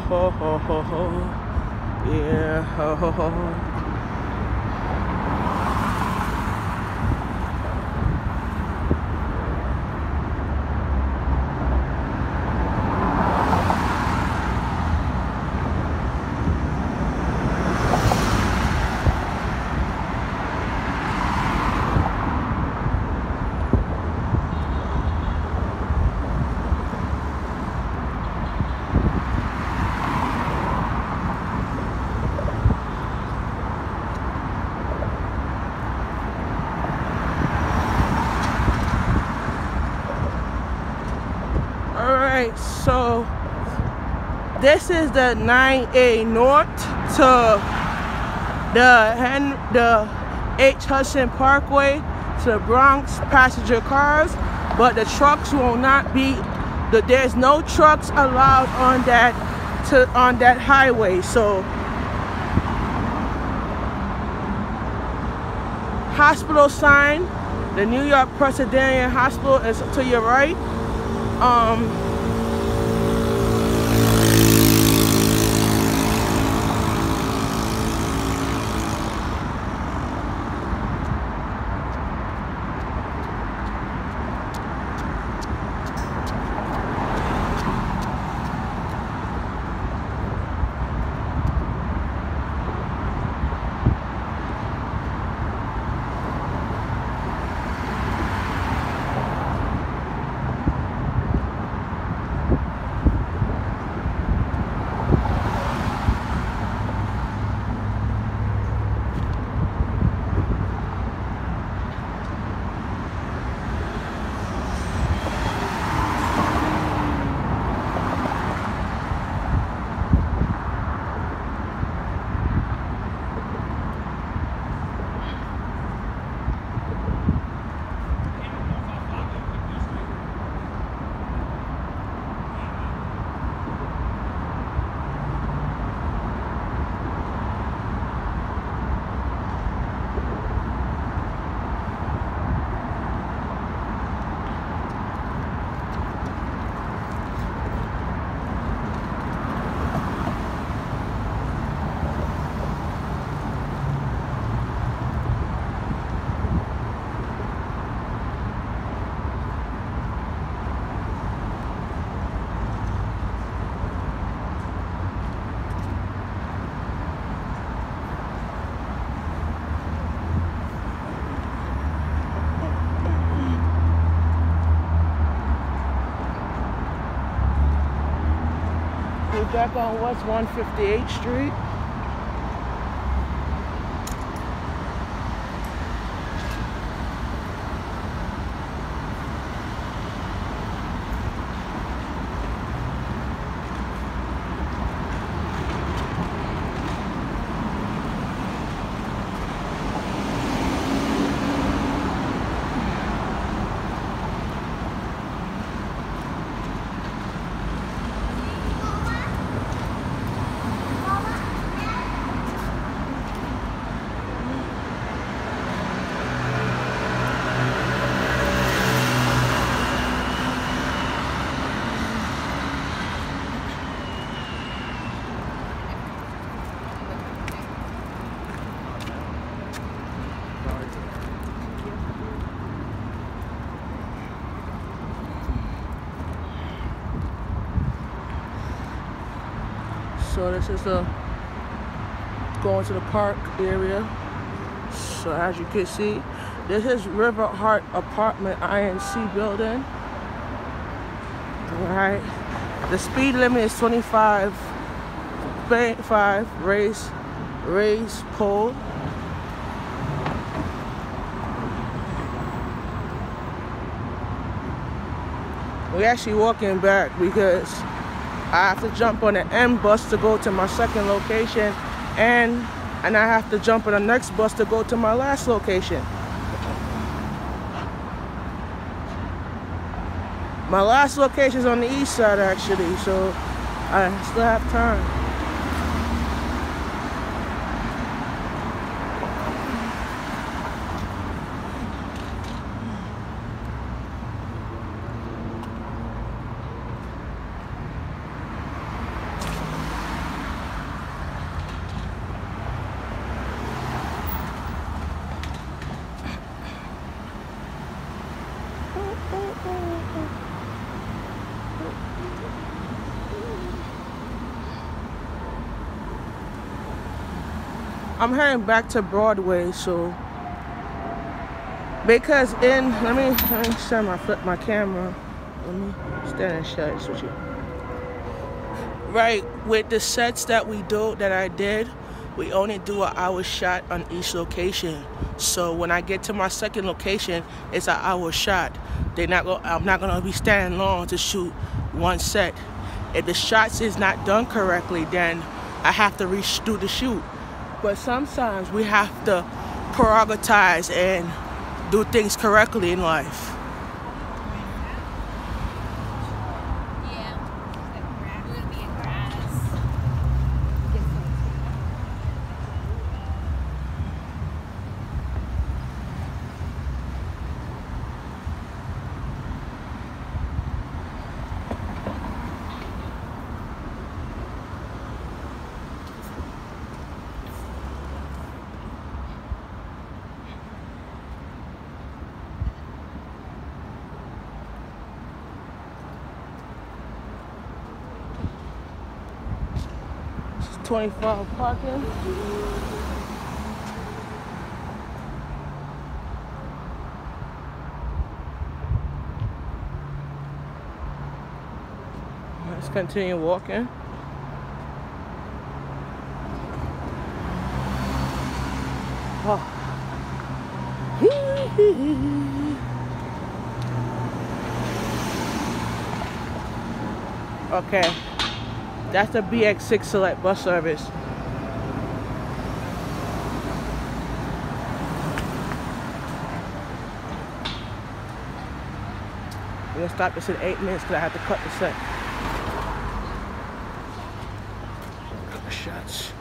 ho ho ho ho. Yeah, ho ho ho. All right, so this is the 9A North to the Hen the H Hudson Parkway to the Bronx passenger cars, but the trucks will not be the there's no trucks allowed on that to on that highway. So hospital sign, the New York Presbyterian Hospital is to your right. Um, back on West 158th Street. So this is the going to the park area. So as you can see, this is River Heart Apartment INC building. Alright. The speed limit is 25 5 race race code. We're actually walking back because I have to jump on the M bus to go to my second location and and I have to jump on the next bus to go to my last location. My last location is on the east side actually, so I still have time. I'm heading back to Broadway, so because in let me let me shut my flip my camera. Let me stand and share this with you. Right, with the sets that we do that I did we only do an hour shot on each location. So when I get to my second location, it's an hour shot. They're not go, I'm not gonna be standing long to shoot one set. If the shots is not done correctly, then I have to redo the shoot. But sometimes we have to prioritize and do things correctly in life. It's 25 parking. Let's continue walking. Oh. okay. That's the BX6 Select bus service. We're gonna stop this in eight minutes because I have to cut the set. Couple shots.